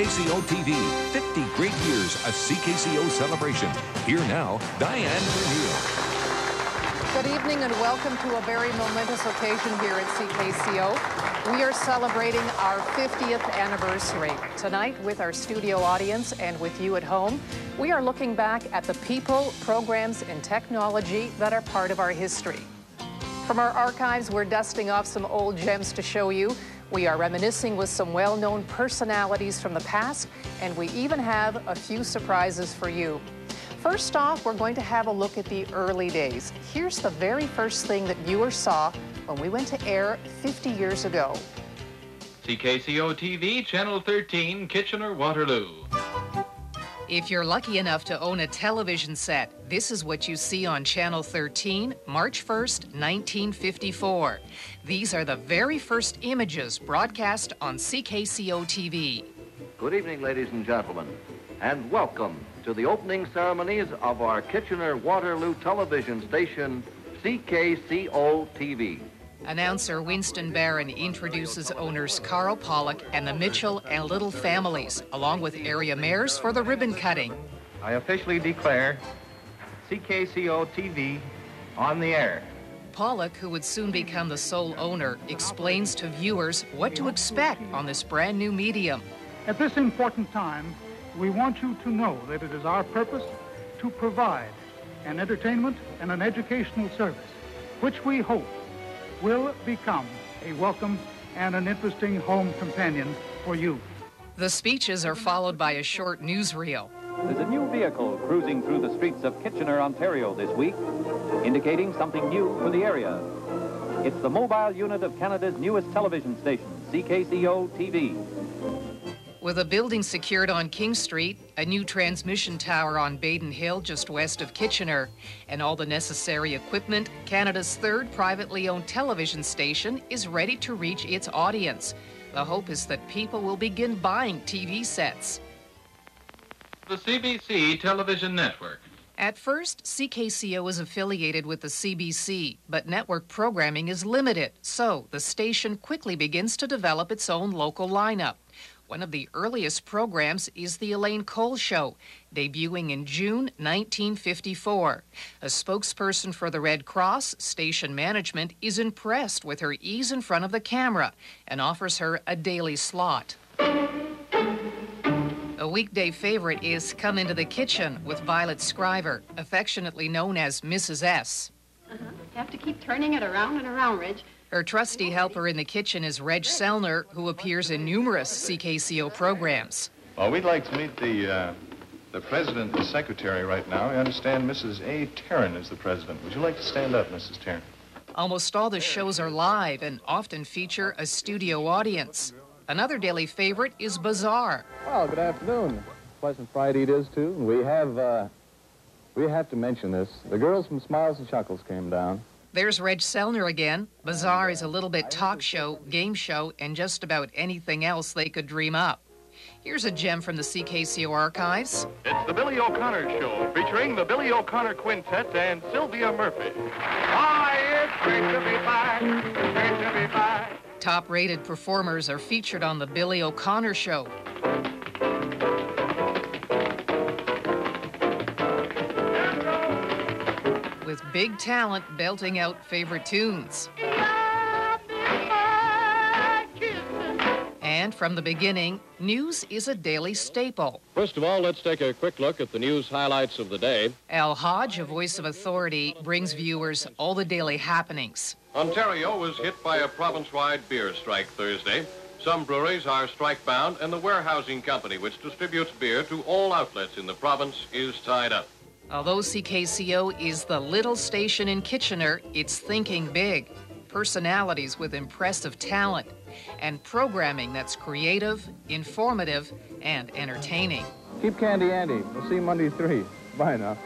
CKCO TV, 50 great years, a CKCO celebration. Here now, Daiene Vernile. Good evening and welcome to a very momentous occasion here at CKCO. We are celebrating our 50th anniversary. Tonight, with our studio audience and with you at home, we are looking back at the people, programs, and technology that are part of our history. From our archives, we're dusting off some old gems to show you. We are reminiscing with some well-known personalities from the past, and we even have a few surprises for you. First off, we're going to have a look at the early days. Here's the very first thing that viewers saw when we went to air 50 years ago. CKCO TV, Channel 13, Kitchener, Waterloo. If you're lucky enough to own a television set, this is what you see on Channel 13, March 1st, 1954. These are the very first images broadcast on CKCO TV. Good evening, ladies and gentlemen, and welcome to the opening ceremonies of our Kitchener Waterloo television station, CKCO TV. Announcer Winston Barron introduces owners Carl Pollock and the Mitchell and Little families, along with area mayors for the ribbon cutting. I officially declare CKCO TV on the air. Pollock, who would soon become the sole owner, explains to viewers what to expect on this brand new medium. At this important time, we want you to know that it is our purpose to provide an entertainment and an educational service, which we hope will become a welcome and an interesting home companion for you. The speeches are followed by a short newsreel. There's a new vehicle cruising through the streets of Kitchener, Ontario this week, indicating something new for the area. It's the mobile unit of Canada's newest television station, CKCO TV. With a building secured on King Street, a new transmission tower on Baden Hill just west of Kitchener, and all the necessary equipment, Canada's third privately owned television station is ready to reach its audience. The hope is that people will begin buying TV sets. The CBC Television Network. At first, CKCO is affiliated with the CBC, but network programming is limited, so the station quickly begins to develop its own local lineup. One of the earliest programs is The Elaine Cole Show, debuting in June 1954. A spokesperson for the Red Cross, station management, is impressed with her ease in front of the camera and offers her a daily slot. A weekday favorite is Come Into the Kitchen with Violet Scriver, affectionately known as Mrs. S. Uh-huh. You have to keep turning it around and around, Ridge. Her trusty helper in the kitchen is Reg Selner, who appears in numerous CKCO programs. Well, we'd like to meet the, uh, the president and secretary right now. I understand Mrs. A. Tarrant is the president. Would you like to stand up, Mrs. Tarrant? Almost all the shows are live and often feature a studio audience. Another daily favorite is Bazaar. Well, good afternoon. Pleasant Friday it is, too. We have, uh, we have to mention this. The girls from Smiles and Chuckles came down. There's Reg Selner again. Bazaar is a little bit talk show, game show, and just about anything else they could dream up. Here's a gem from the CKCO archives. It's the Billy O'Connor Show, featuring the Billy O'Connor Quintet and Sylvia Murphy. Why, it's great to be back, Top rated performers are featured on the Billy O'Connor Show. with big talent belting out favorite tunes. And from the beginning, news is a daily staple. First of all, let's take a quick look at the news highlights of the day. Al Hodge, a voice of authority, brings viewers all the daily happenings. Ontario was hit by a province-wide beer strike Thursday. Some breweries are strike-bound, and the warehousing company, which distributes beer to all outlets in the province, is tied up. Although CKCO is the little station in Kitchener, it's thinking big. Personalities with impressive talent and programming that's creative, informative, and entertaining. Keep candy Andy. We'll see you Monday 3. Bye now.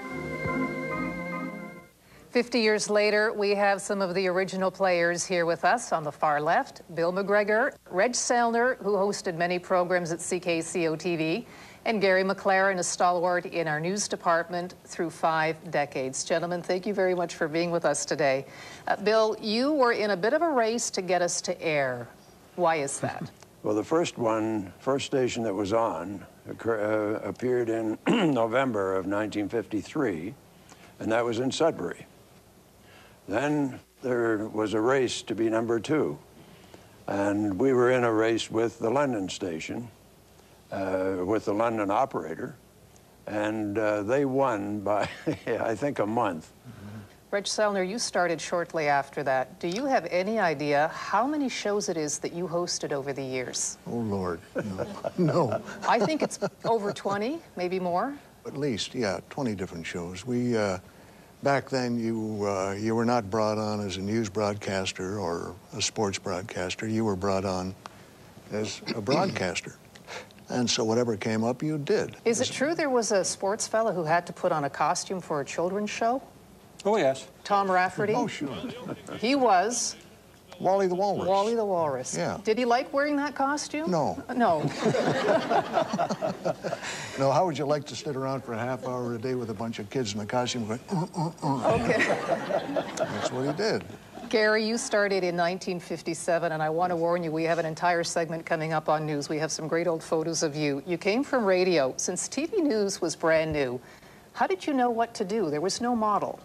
50 years later, we have some of the original players here with us on the far left. Bill McGregor, Reg Selner, who hosted many programs at CKCO TV, and Gary McLaren, a stalwart in our news department through five decades. Gentlemen, thank you very much for being with us today. Uh, Bill, you were in a bit of a race to get us to air. Why is that? Well, the first one, first station that was on, occur, uh, appeared in November of 1953, and that was in Sudbury. Then there was a race to be number two, and we were in a race with the London station, uh, with the London operator, and uh, they won by, I think, a month. Reg Selner, you started shortly after that. Do you have any idea how many shows it is that you hosted over the years? Oh, Lord, no. no. I think it's over 20, maybe more. At least, yeah, 20 different shows. We, uh, back then, you, uh, you were not brought on as a news broadcaster or a sports broadcaster. You were brought on as a broadcaster. And so whatever came up, you did. Is it true there was a sports fellow who had to put on a costume for a children's show? Oh, yes. Tom Rafferty? Oh, sure. He was. Wally the Walrus. Wally the Walrus. Yeah. Did he like wearing that costume? No. No. no, how would you like to sit around for a half hour a day with a bunch of kids in a costume going, uh, uh, uh. Okay. That's what he did. Gary, you started in 1957, and I want to warn you, we have an entire segment coming up on news. We have some great old photos of you. You came from radio. Since TV news was brand new, how did you know what to do? There was no model.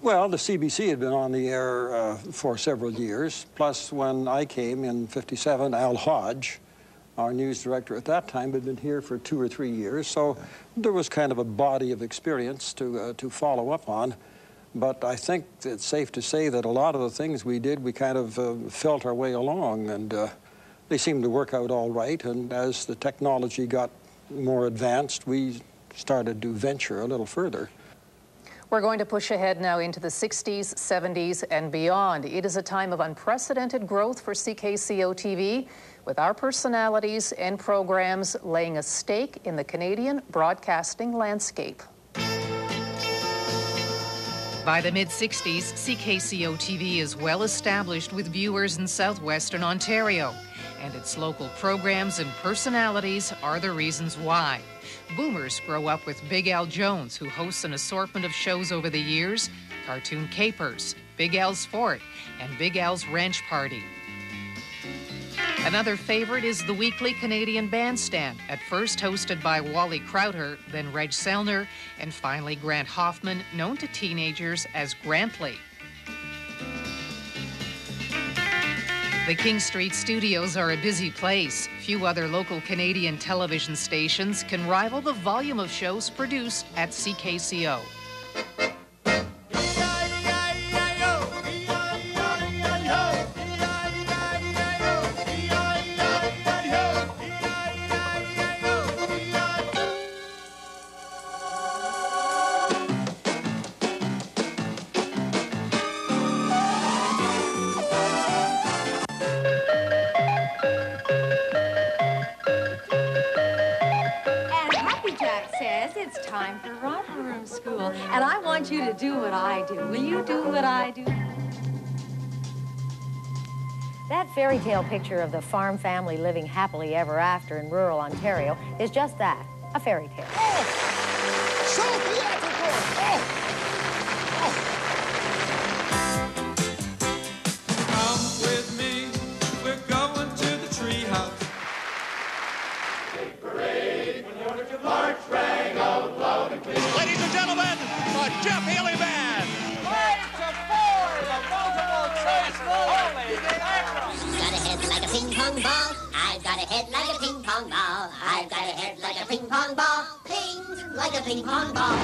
Well, the CBC had been on the air uh, for several years. Plus, when I came in 57, Al Hodge, our news director at that time, had been here for two or three years. So there was kind of a body of experience to, uh, to follow up on. But I think it's safe to say that a lot of the things we did, we kind of uh, felt our way along, and uh, they seemed to work out all right. And as the technology got more advanced, we started to venture a little further. We're going to push ahead now into the 60s, 70s, and beyond. It is a time of unprecedented growth for CKCO TV, with our personalities and programs laying a stake in the Canadian broadcasting landscape. By the mid 60s, CKCO TV is well established with viewers in southwestern Ontario, and its local programs and personalities are the reasons why. Boomers grow up with Big Al Jones, who hosts an assortment of shows over the years Cartoon Capers, Big Al's Fort, and Big Al's Ranch Party. Another favorite is the weekly Canadian Bandstand, at first hosted by Wally Crowther, then Reg Selner, and finally Grant Hoffman, known to teenagers as Grantley. The King Street studios are a busy place. Few other local Canadian television stations can rival the volume of shows produced at CKCO. Do. Will you do what I do? That fairy tale picture of the farm family living happily ever after in rural Ontario is just that, a fairy tale. Oh, so head like a ping pong ball. I've got a head like a ping pong ball. Pings like a ping pong ball.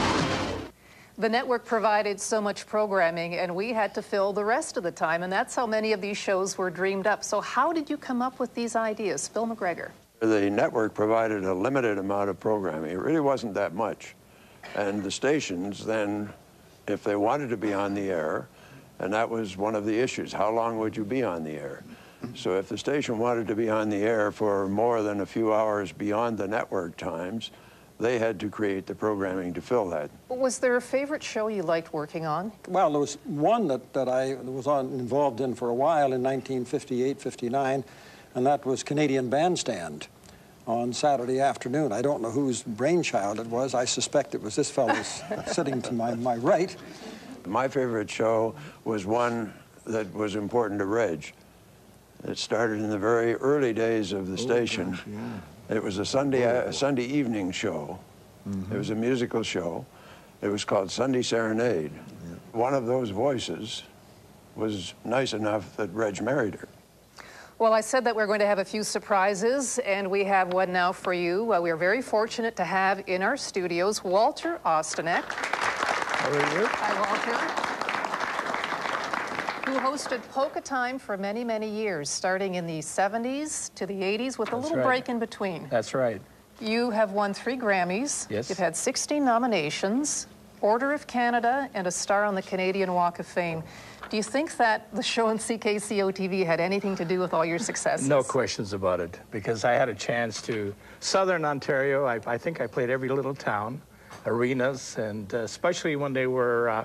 The network provided so much programming, and we had to fill the rest of the time, and that's how many of these shows were dreamed up. So, how did you come up with these ideas, Bill McGregor? The network provided a limited amount of programming. It really wasn't that much. And the stations then, if they wanted to be on the air, and that was one of the issues, how long would you be on the air? So if the station wanted to be on the air for more than a few hours beyond the network times, they had to create the programming to fill that. Was there a favorite show you liked working on? Well, there was one that, that I was on, involved in for a while in 1958, 59, and that was Canadian Bandstand on Saturday afternoon. I don't know whose brainchild it was. I suspect it was this fellow sitting to my, my right. My favorite show was one that was important to Reg. It started in the very early days of the station. Yeah, It was a Sunday, uh, Sunday evening show. Mm -hmm. It was a musical show. It was called Sunday Serenade. Yeah. One of those voices was nice enough that Reg married her. Well, I said that we're going to have a few surprises, and we have one now for you. Uh, we are very fortunate to have in our studios Walter Ostanek. How are you? Hi, Walter. Who hosted Polka Time for many, many years, starting in the 70s to the 80s with a That's little right. break in between. That's right. You have won three Grammys. Yes. You've had 16 nominations, Order of Canada, and a star on the Canadian Walk of Fame. Do you think that the show on CKCO TV had anything to do with all your successes? No questions about it, because I had a chance to Southern Ontario. I, I think I played every little town, arenas, and uh, especially when they were uh,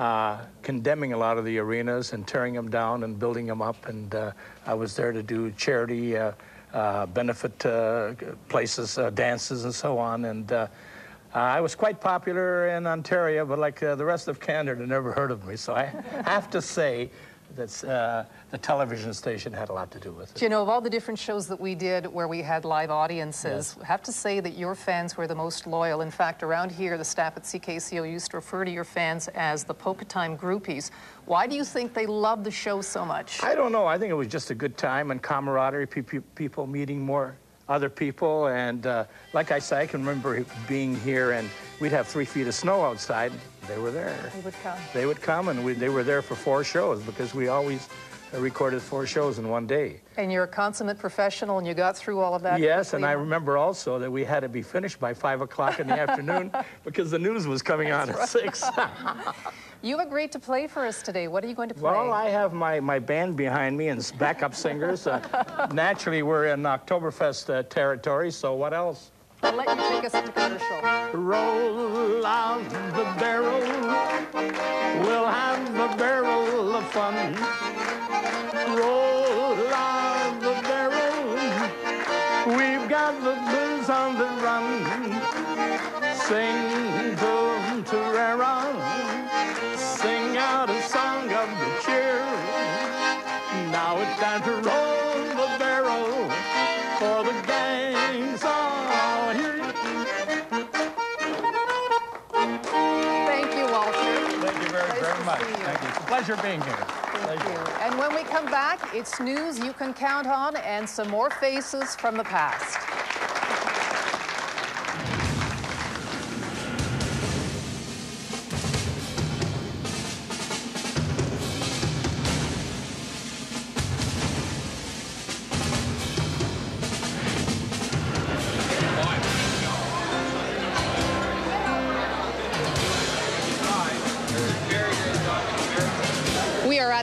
uh, condemning a lot of the arenas and tearing them down and building them up. And uh, I was there to do charity, uh, uh, benefit uh, places, dances, and so on. And I was quite popular in Ontario, but like the rest of Canada, never heard of me. So I have to say that uh, the television station had a lot to do with it. Do you know, of all the different shows that we did where we had live audiences, I have to say that your fans were the most loyal. In fact, around here, the staff at CKCO used to refer to your fans as the Polka Time groupies. Why do you think they loved the show so much? I don't know. I think it was just a good time and camaraderie, pe- pe- people meeting more other people. And uh, like I said, I can remember being here and we'd have three feet of snow outside. They were there. They would come. They would come and we, they were there for four shows because we always uh, recorded four shows in one day. And you're a consummate professional and you got through all of that. Yes, and. I remember also that we had to be finished by five o'clock in the afternoon because the news was coming on at six. You've agreed to play for us today. What are you going to play? Well, I have my, my band behind me and backup singers. Uh, naturally, we're in Oktoberfest uh, territory, so what else? I'll let you take us into commercial. Roll out the barrel. We'll have a barrel of fun. Roll out the barrel. We've got the booze on the run. Sing boom Terrera. Sing out a song of the cheer. Now it's time to pleasure being here. Thank you. And when we come back, it's news you can count on and some more faces from the past.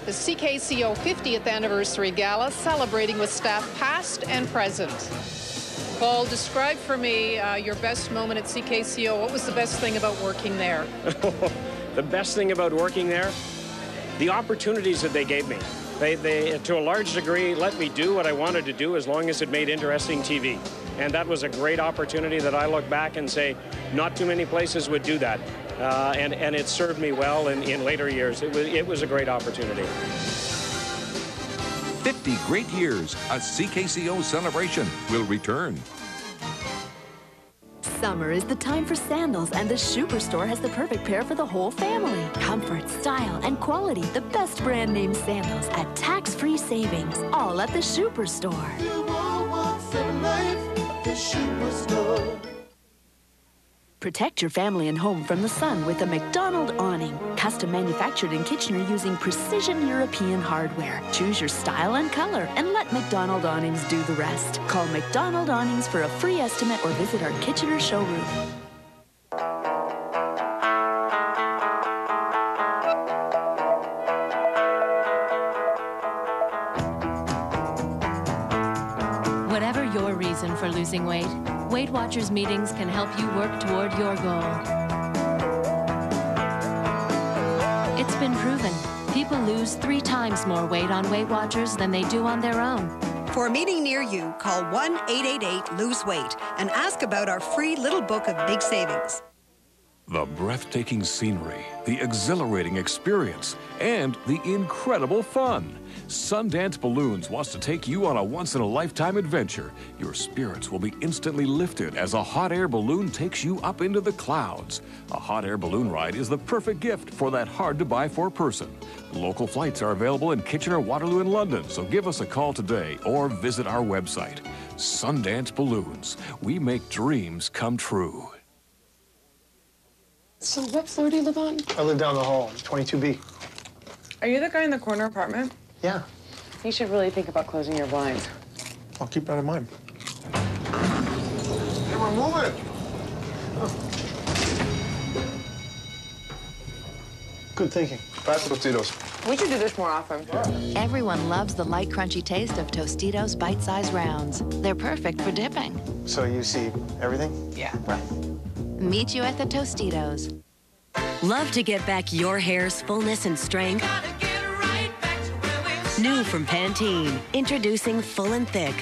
The CKCO 50th Anniversary Gala, celebrating with staff past and present. Paul, describe for me uh, your best moment at CKCO. What was the best thing about working there? the best thing about working there, the opportunities that they gave me. They, they, to a large degree, let me do what I wanted to do as long as it made interesting TV. And that was a great opportunity that I look back and say, not too many places would do that. Uh, and, and it served me well in, in later years. It was, it was a great opportunity. 50 great years, a CKCO celebration will return. Summer is the time for sandals, and the Superstore has the perfect pair for the whole family. Comfort, style, and quality. The best brand name sandals at tax free savings. All at the Superstore. Protect your family and home from the sun with a McDonald awning. Custom manufactured in Kitchener using precision European hardware. Choose your style and color and let McDonald awnings do the rest. Call McDonald awnings for a free estimate or visit our Kitchener showroom. Whatever your reason for losing weight, Weight Watchers meetings can help you work toward your goal. It's been proven people lose three times more weight on Weight Watchers than they do on their own. For a meeting near you, call 1 888 Lose Weight and ask about our free little book of big savings. The breathtaking scenery, the exhilarating experience, and the incredible fun. Sundance Balloons wants to take you on a once in a lifetime adventure. Your spirits will be instantly lifted as a hot air balloon takes you up into the clouds. A hot air balloon ride is the perfect gift for that hard to buy for person. Local flights are available in Kitchener, Waterloo, and London, so give us a call today or visit our website. Sundance Balloons. We make dreams come true. So what floor do you live on? I live down the hall, 22B. Are you the guy in the corner apartment? Yeah. You should really think about closing your blinds. I'll keep that in mind. Hey, we're moving. Good thinking. Pass the Tostitos. We should do this more often. Everyone loves the light, crunchy taste of Tostitos bite-sized rounds. They're perfect for dipping. So you see everything? Yeah. Right. Meet you at the Tostitos. Love to get back your hair's fullness and strength? New from Pantene, introducing Full and Thick.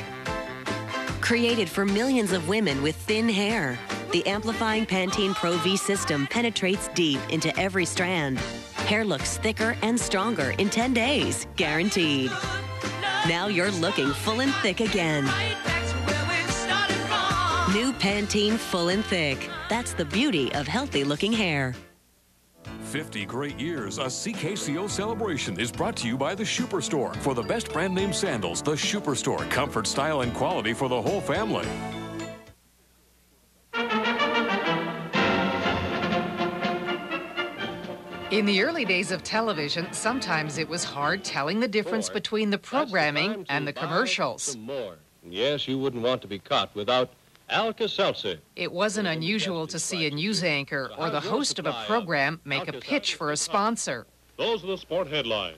Created for millions of women with thin hair, the amplifying Pantene Pro V system penetrates deep into every strand. Hair looks thicker and stronger in 10 days, guaranteed. Now you're looking full and thick again. New Pantene Full and Thick. That's the beauty of healthy looking hair. 50 great years, a CKCO celebration is brought to you by the Superstore. For the best brand name sandals, the Superstore. Comfort, style, and quality for the whole family. In the early days of television, sometimes it was hard telling the difference between the programming and the commercials. Yes, you wouldn't want to be caught without Alka-Seltzer. It wasn't unusual to see a news anchor or the host of a program make a pitch for a sponsor. Those are the sport headlines.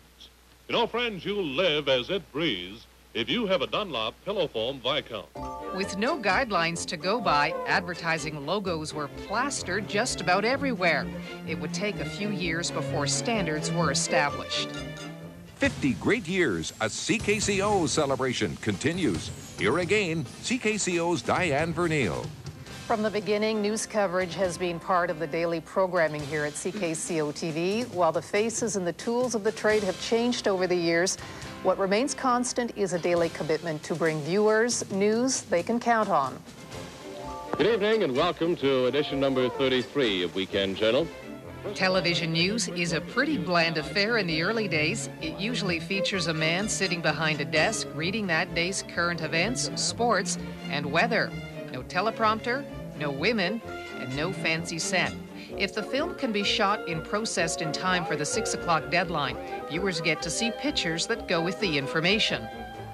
You know, friends, you'll live as it breathes if you have a Dunlop Pillow Foam Viscount. With no guidelines to go by, advertising logos were plastered just about everywhere. It would take a few years before standards were established. 50 great years, a CKCO celebration continues. Here again, CKCO's Daiene Vernile. From the beginning, news coverage has been part of the daily programming here at CKCO TV. While the faces and the tools of the trade have changed over the years, what remains constant is a daily commitment to bring viewers news they can count on. Good evening and welcome to edition number 33 of Weekend Journal. Television news is a pretty bland affair in the early days. It usually features a man sitting behind a desk reading that day's current events, sports, and weather. No teleprompter, no women, and no fancy set. If the film can be shot and processed in time for the 6 o'clock deadline, viewers get to see pictures that go with the information.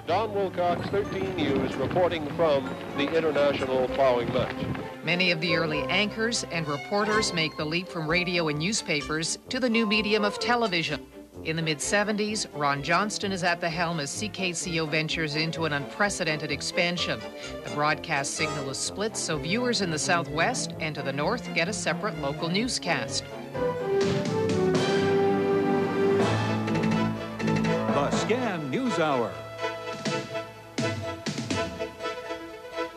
Don Wilcox, 13 News, reporting from the International Plowing Match. Many of the early anchors and reporters make the leap from radio and newspapers to the new medium of television. In the mid 70s, Ron Johnston is at the helm as CKCO ventures into an unprecedented expansion. The broadcast signal is split so viewers in the southwest and to the north get a separate local newscast. The Scan News Hour.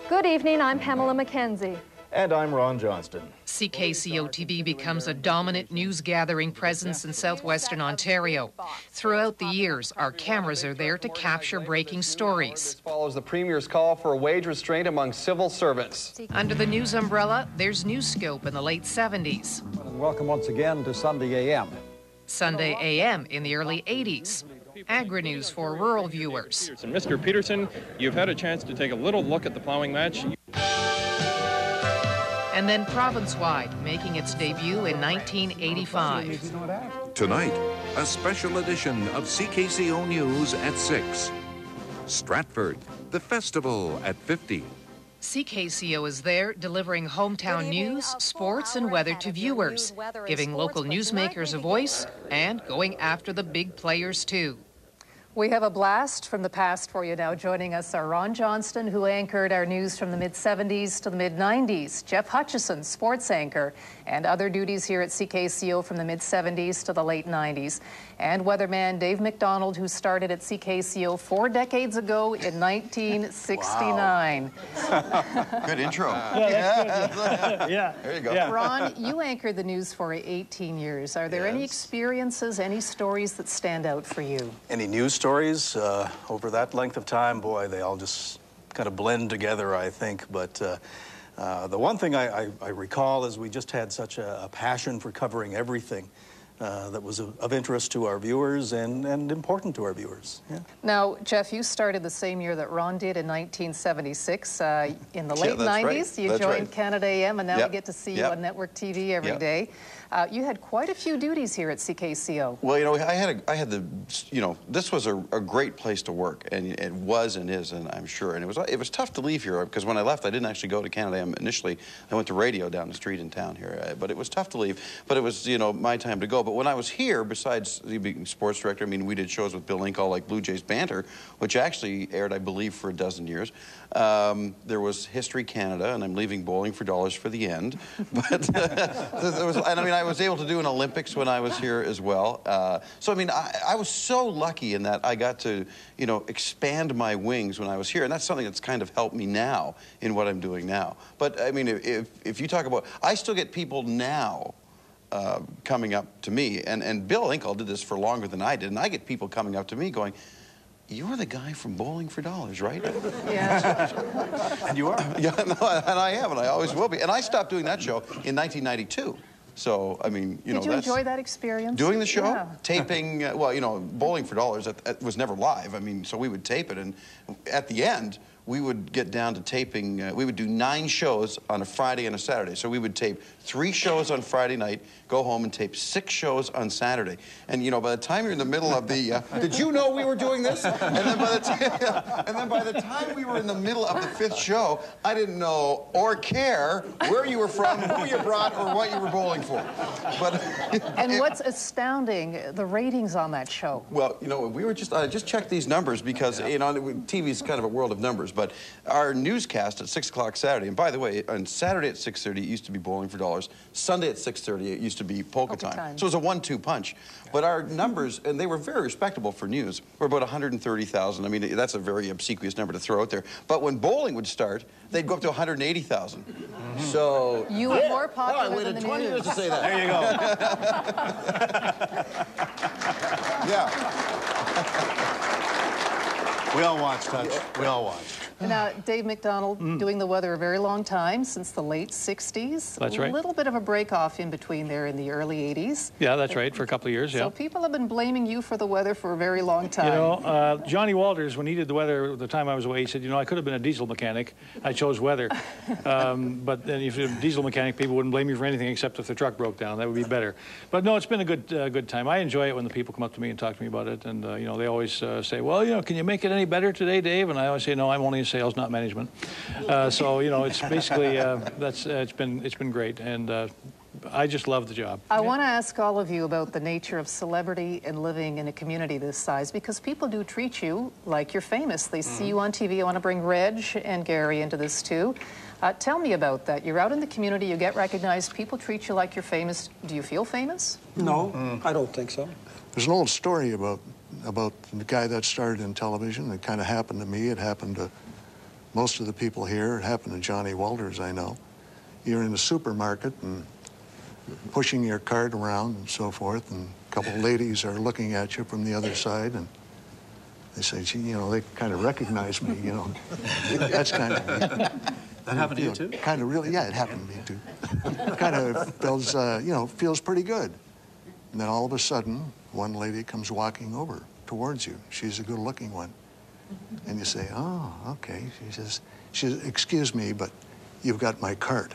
Good evening, I'm Pamela McKenzie. And I'm Ron Johnston. CKCO TV becomes a dominant news gathering presence in southwestern Ontario. Throughout the years, our cameras are there to capture breaking stories. This Follows the Premier's call for a wage restraint among civil servants. Under the news umbrella, there's News Scope in the late 70s. And welcome once again to Sunday AM. Sunday AM in the early 80s. Agri News for rural viewers. And Mr. Peterson, you've had a chance to take a little look at the plowing match. And then province-wide, making its debut in 1985. Tonight, a special edition of CKCO News at 6. Stratford, the festival at 50. CKCO is there delivering hometown news, sports, and weather to viewers, giving local newsmakers a voice and going after the big players too. We have a blast from the past for you now. Joining us are Ron Johnston, who anchored our news from the mid 70s to the mid 90s, Jeff Hutcheson, sports anchor, and other duties here at CKCO from the mid 70s to the late 90s, and weatherman Dave McDonald, who started at CKCO four decades ago in 1969. Good intro. Yeah, yeah. There you go. Ron, you anchored the news for 18 years. Are there any experiences, any stories that stand out for you? Any news stories uh, over that length of time? Boy, they all just kind of blend together, I think. But uh, uh, the one thing I, I, I, recall is we just had such a, a passion for covering everything. Uh, that was of, of, interest to our viewers and, and important to our viewers. Yeah. Now, Jeff, you started the same year that Ron did in 1976. Uh, in the late yeah, 90s, right. you that's joined right. Canada AM, and now yep. we get to see yep. you on network TV every yep. day. Uh, you had quite a few duties here at CKCO. Well, you know, I had a, I had the, you know, this was a, a, great place to work, and it was and is, and I'm sure. And it was it was tough to leave here because when I left, I didn't actually go to Canada initially. I went to radio down the street in town here, uh, but it was tough to leave. But it was, you know, my time to go. But when I was here, besides being sports director, I mean, we did shows with Bill Inkol like Blue Jays Banter, which actually aired, I believe, for a dozen years. Um, there was History Canada, and I'm leaving bowling for dollars for the end. But uh, was, and I mean, I was able to do an Olympics when I was here as well. Uh, so I mean, I, I, was so lucky in that I got to, you know, expand my wings when I was here, and that's something that's kind of helped me now in what I'm doing now. But I mean, if if you talk about, I still get people now. Uh, coming up to me, and, and Bill Inkol did this for longer than I did, and I get people coming up to me going, you're the guy from Bowling for Dollars, right? Yeah. and you are. Yeah, no, and I am, and I always will be. And I stopped doing that show in 1992. So, I mean, you Did know, you enjoy that experience? Doing the show? Yeah. Taping, uh, well, you know, Bowling for Dollars it, it was never live. I mean, so we would tape it, and at the end, we would get down to taping, uh, we would do nine shows on a Friday and a Saturday. So we would tape three shows on Friday night, go home and tape six shows on Saturday. And, you know, by the time you're in the middle of the, uh, did you know we were doing this? And then, by the time, and then by the time we were in the middle of the fifth show, I didn't know or care where you were from, who you brought, or what you were bowling for. But And what's astounding, the ratings on that show. Well, you know, we were just, I just checked these numbers because, you know, TV is kind of a world of numbers, but our newscast at 6 o'clock Saturday, and by the way, on Saturday at 6.30, it used to be Bowling for Dollars. Sunday at 6.30, it used to be Polka, Polka time. time. So it was a one-two punch. But our numbers, and they were very respectable for news, were about 130,000. I mean, that's a very obsequious number to throw out there. But when bowling would start, they'd go up to 180,000. Mm-hmm. So... You were more popular Oh, I waited than the 20 news. years to say that. There you go. yeah. We all watch Touch. We all watched. Now, Dave McDonald, Mm. doing the weather a very long time, since the late 60s. That's right. A little bit of a break off in between there in the early 80s. Yeah, that's right, for a couple of years, yeah. So people have been blaming you for the weather for a very long time. You know, uh, Johnny Walters, when he did the weather the time I was away, he said, you know, I could have been a diesel mechanic. I chose weather. um, but then if you're a diesel mechanic, people wouldn't blame you for anything except if the truck broke down. That would be better. But no, it's been a good uh, good time. I enjoy it when the people come up to me and talk to me about it. And, uh, you know, they always uh, say, well, you know, can you make it any better today, Dave? And I always say, no, I'm only in sales, not management. Uh, so, you know, it's basically, uh, that's, uh, it's been, it's been great. And uh, I just love the job. I want to ask all of you about the nature of celebrity and living in a community this size because people do treat you like you're famous. They see you on TV. I want to bring Reg and Gary into this too. Uh, tell me about that. You're out in the community, you get recognized, people treat you like you're famous. Do you feel famous? No, I don't think so. There's an old story about about the guy that started in television. It kind of happened to me. It happened to most of the people here. It happened to Johnny Walters, I know. You're in a supermarket and pushing your cart around and so forth, and a couple of ladies are looking at you from the other side, and they say, gee, you know, they kind of recognize me, you know. That's kind of... That happened to you too? Kind of really, yeah, it happened to me too. kind of feels, uh, you know, feels pretty good. And then all of a sudden, one lady comes walking over towards you. She's a good-looking one. And you say, oh, okay. She says, she says, excuse me, but you've got my cart.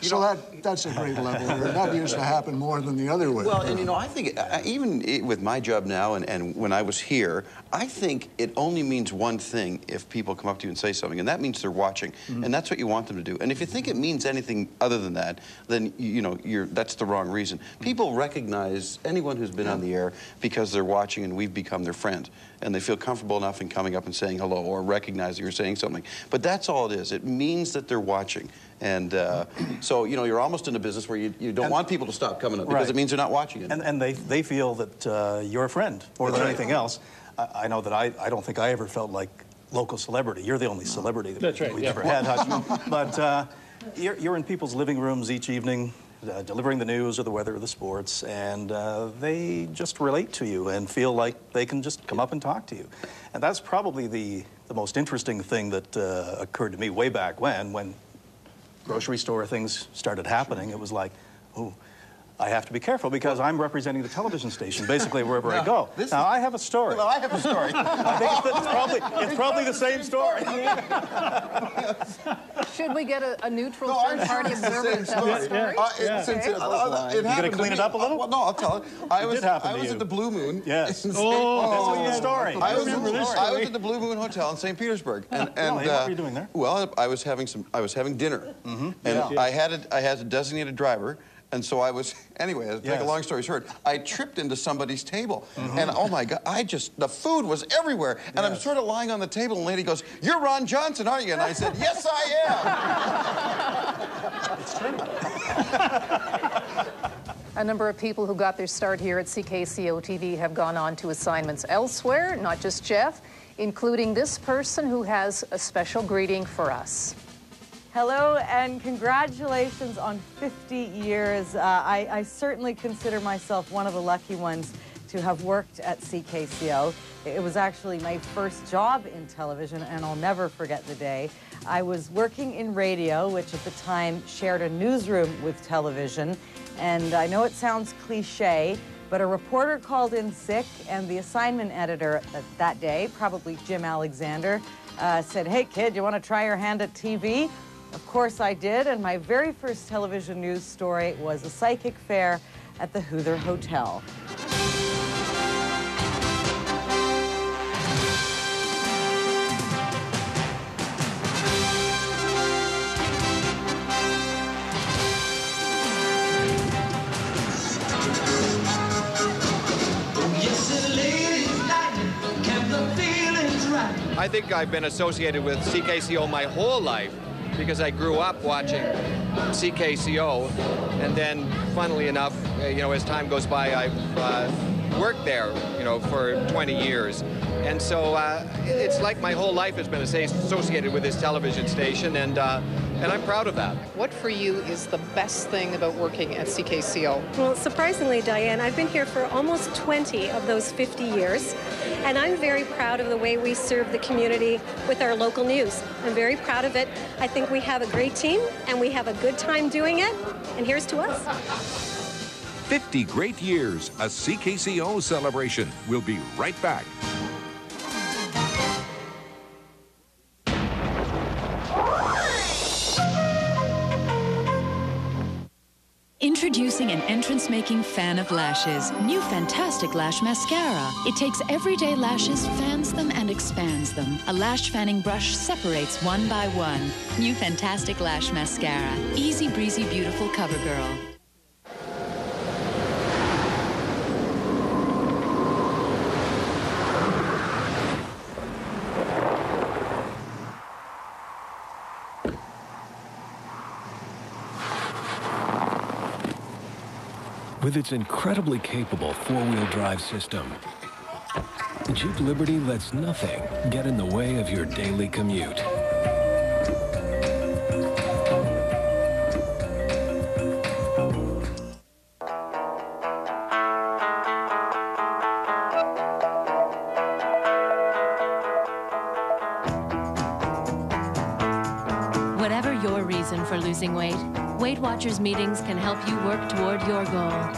so that that's a great level. That used to happen more than the other way. Well, and you know, I think uh, even i- with my job now and, and when I was here, I think it only means one thing if people come up to you and say something, and that means they're watching, Mm-hmm. and that's what you want them to do. And if you think it means anything other than that, then you, you know you're that's the wrong reason. People recognize anyone who's been on the air because they're watching, and we've become their friend, and they feel comfortable enough in coming up and saying hello or recognizing that you're saying something. But that's all it is. It means that they're watching. And uh, so, you know, you're almost in a business where you, you don't want people to stop coming up because Right. it means they're not watching it. And, and they, they feel that uh, you're a friend more than right. anything else. I, I know that I, I don't think I ever felt like local celebrity. You're the only celebrity that That's right, we've yeah. ever had, Hutch. but uh, you're, you're in people's living rooms each evening, uh, delivering the news or the weather or the sports, and uh, they just relate to you and feel like they can just come up and talk to you. And that's probably the, the most interesting thing that uh, occurred to me way back when, when grocery store things started happening. It was like, oh, I have to be careful because I'm representing the television station basically wherever I go. Now, I have a story. Well, I have a story. I think it's, it's probably, it's probably the same story. Should we get a, a neutral No, third-party sure it's the observer to tell the story. story? Uh, it- since it- uh, uh, it You gonna happened to clean me- it up a little? Well, no, I'll tell it. I It was, did happen I to was you. at the Blue Moon. Yes. in Oh, that's the story. I I was, remember in, I was at the Blue Moon Hotel in St. Petersburg, and, and hey, what uh, were you doing there? Well, I was having some. I was having dinner, and Yeah. I had a, I had a designated driver. And so I was, anyway, to make a long story short, I tripped into somebody's table. Mm-hmm. And oh my God, I just, the food was everywhere. And I'm sort of lying on the table, and the lady goes, You're Ron Johnston, aren't you? And I said, Yes, I am. it's true. A number of people who got their start here at CKCO TV have gone on to assignments elsewhere, not just Jeff, including this person who has a special greeting for us. Hello and congratulations on 50 years. Uh, I, I certainly consider myself one of the lucky ones to have worked at CKCO. It was actually my first job in television, and I'll never forget the day. I was working in radio, which at the time shared a newsroom with television. And I know it sounds cliche, but a reporter called in sick, and the assignment editor that, day, probably Jim Alexander, uh, said, Hey, kid, you want to try your hand at TV? Of course I did, and my very first television news story was a psychic fair at the Hoother Hotel. I think I've been associated with CKCO my whole life because I grew up watching CKCO, and then, funnily enough, uh, you know, as time goes by, I've uh, worked there, you know, for 20 years. And so uh, it's like my whole life has been associated with this television station, and uh, and I'm proud of that. What for you is the best thing about working at CKCO? Well, surprisingly, Daiene, I've been here for almost 20 of those 50 years, and I'm very proud of the way we serve the community with our local news. I'm very proud of it. I think we have a great team, and we have a good time doing it, and here's to us. 50 great years, a CKCO celebration. We'll be right back. Introducing an entrance making fan of lashes. New Fantastic Lash Mascara. It takes everyday lashes, fans them, and expands them. A lash fanning brush separates one by one. New Fantastic Lash Mascara. Easy breezy, beautiful cover girl. With its incredibly capable four-wheel drive system, the Jeep Liberty lets nothing get in the way of your daily commute. Whatever your reason for losing weight, Weight Watchers meetings can help you work toward your goal.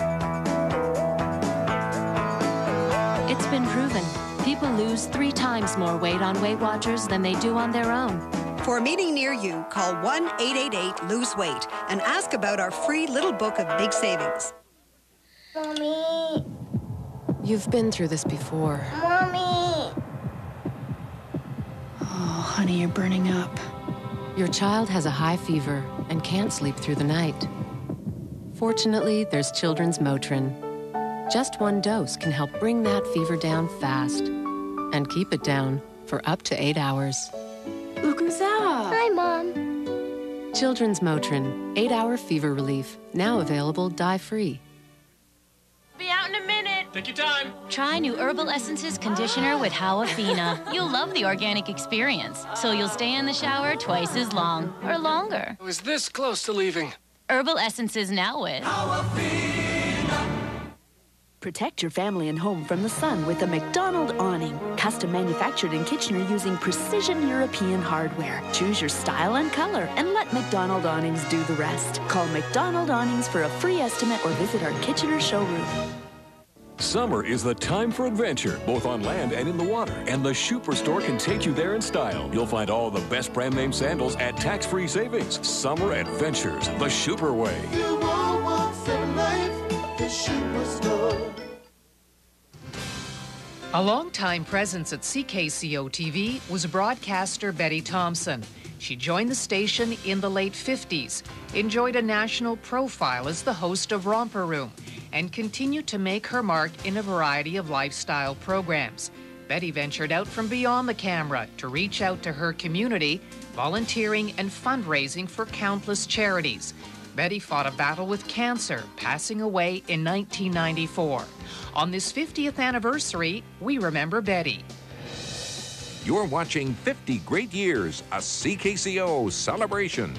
Watchers than they do on their own. For a meeting near you, call 1 888 Lose Weight and ask about our free little book of big savings. Mommy. You've been through this before. Mommy. Oh, honey, you're burning up. Your child has a high fever and can't sleep through the night. Fortunately, there's Children's Motrin. Just one dose can help bring that fever down fast and keep it down for up to eight hours. Hi, Mom. Children's Motrin, eight hour fever relief, now available dye free. Be out in a minute. Take your time. Try new Herbal Essences conditioner with Hawafina. you'll love the organic experience, so you'll stay in the shower twice as long or longer. I was this close to leaving. Herbal Essences now with Protect your family and home from the sun with a McDonald awning. Custom manufactured in Kitchener using precision European hardware. Choose your style and color and let McDonald awnings do the rest. Call McDonald awnings for a free estimate or visit our Kitchener showroom. Summer is the time for adventure, both on land and in the water. And the Superstore can take you there in style. You'll find all the best brand name sandals at tax free savings. Summer adventures, the Super way. A longtime presence at CKCO TV was broadcaster Betty Thompson. She joined the station in the late 50s, enjoyed a national profile as the host of Romper Room, and continued to make her mark in a variety of lifestyle programs. Betty ventured out from beyond the camera to reach out to her community, volunteering and fundraising for countless charities. Betty fought a battle with cancer, passing away in 1994. On this 50th anniversary, we remember Betty. You're watching 50 Great Years, a CKCO celebration.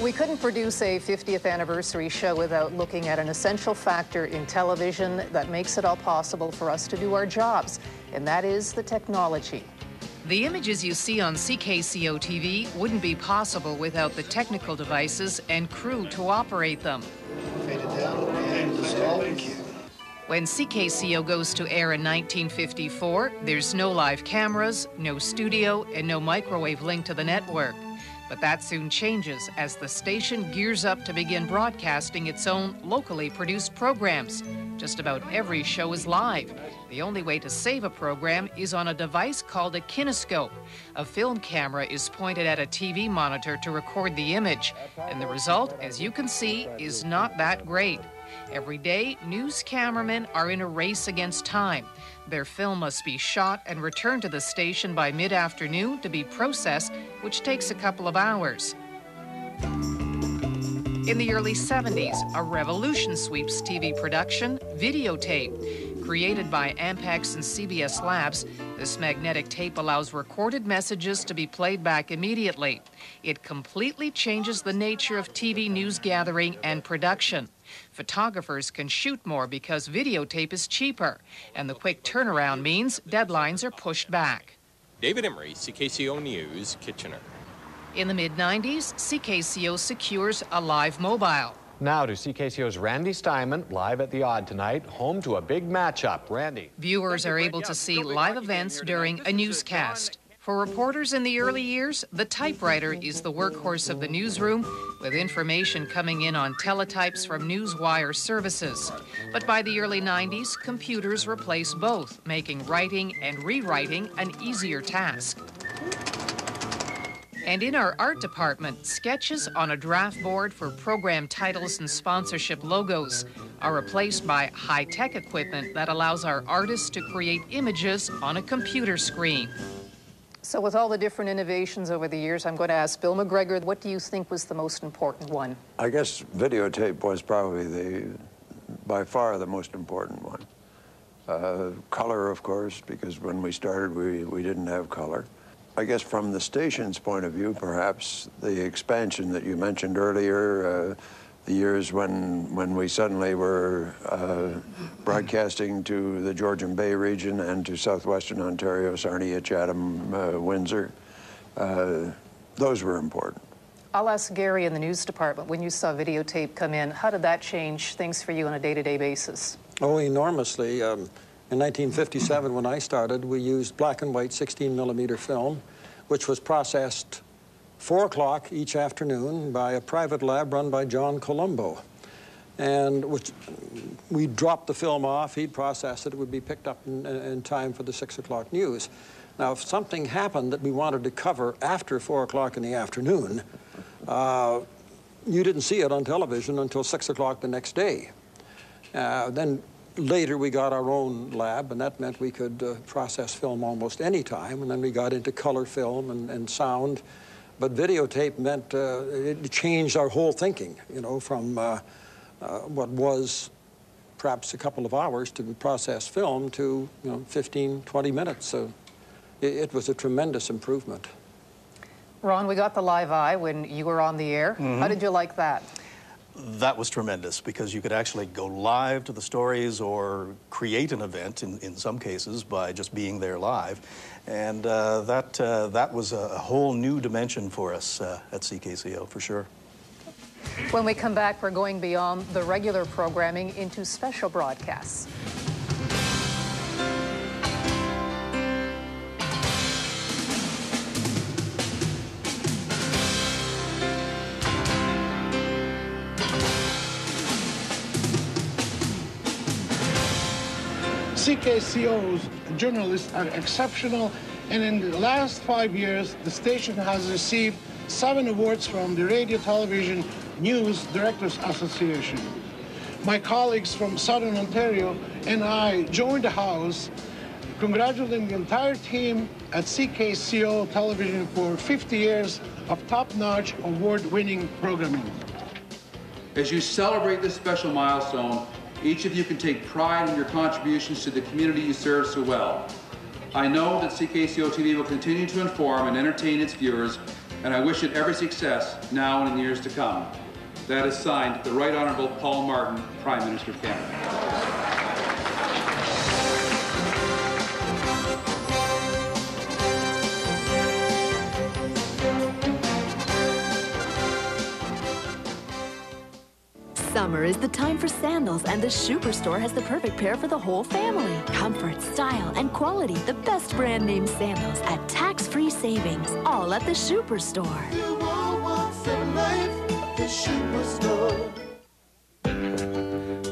We couldn't produce a 50th anniversary show without looking at an essential factor in television that makes it all possible for us to do our jobs, and that is the technology. The images you see on CKCO TV wouldn't be possible without the technical devices and crew to operate them. When CKCO goes to air in 1954, there's no live cameras, no studio, and no microwave link to the network. But that soon changes as the station gears up to begin broadcasting its own locally produced programs. Just about every show is live. The only way to save a program is on a device called a kinescope. A film camera is pointed at a TV monitor to record the image, and the result, as you can see, is not that great. Every day, news cameramen are in a race against time. Their film must be shot and returned to the station by mid afternoon to be processed, which takes a couple of hours. In the early 70s, a revolution sweeps TV production videotape. Created by Ampex and CBS Labs, this magnetic tape allows recorded messages to be played back immediately. It completely changes the nature of TV news gathering and production. Photographers can shoot more because videotape is cheaper, and the quick turnaround means deadlines are pushed back. David Emery, CKCO News, Kitchener. In the mid 90s, CKCO secures a live mobile. Now to CKCO's Randy Steinman, live at the Aud tonight, home to a big matchup. Randy. Viewers are able to see live events during a newscast. For reporters in the early years, the typewriter is the workhorse of the newsroom, with information coming in on teletypes from Newswire services. But by the early 90s, computers replace both, making writing and rewriting an easier task. And in our art department, sketches on a draft board for program titles and sponsorship logos are replaced by high tech equipment that allows our artists to create images on a computer screen. So, with all the different innovations over the years, I'm going to ask Bill McGregor, what do you think was the most important one? I guess videotape was probably the, by far the most important one. Uh, color, of course, because when we started, we, we didn't have color. I guess from the station's point of view, perhaps the expansion that you mentioned earlier, uh, the years when when we suddenly were uh, broadcasting to the Georgian Bay region and to southwestern Ontario, Sarnia, Chatham, uh, Windsor, uh, those were important. I'll ask Gary in the news department, when you saw videotape come in, how did that change things for you on a day-to-day basis? Oh, enormously. Um, in 1957, when I started, we used black and white 16 millimeter film, which was processed 4 o'clock each afternoon by a private lab run by John Colombo. And which, we'd drop the film off, he'd process it, it would be picked up in, in time for the 6 o'clock news. Now, if something happened that we wanted to cover after 4 o'clock in the afternoon, uh, you didn't see it on television until 6 o'clock the next day. Uh, then later we got our own lab, and that meant we could uh, process film almost any time. And then we got into color film and, and sound. But videotape meant uh, it changed our whole thinking, you know, from uh, uh, what was perhaps a couple of hours to process film to, you know, 15, 20 minutes. So it, it was a tremendous improvement. Ron, we got the live eye when you were on the air. Mhm. How did you like that? That was tremendous because you could actually go live to the stories or create an event in, in some cases by just being there live. And uh, that, uh, that was a, whole new dimension for us uh, at CKCO for sure. When we come back, we're going beyond the regular programming into special broadcasts. CKCO's journalists are exceptional, and in the last five years, the station has received seven awards from the Radio Television News Directors Association. My colleagues from Southern Ontario and I joined the House congratulating the entire team at CKCO Television for 50 years of top-notch, award-winning programming. As you celebrate this special milestone, each of you can take pride in your contributions to the community you serve so well. I know that CKCO TV will continue to inform and entertain its viewers, and I wish it every success now and in years to come. That is signed, the Right Honourable Paul Martin, Prime Minister of Canada. Summer is the time for sandals, and the Superstore has the perfect pair for the whole family. Comfort, style, and quality. The best brand name sandals at tax free savings. All at the Superstore.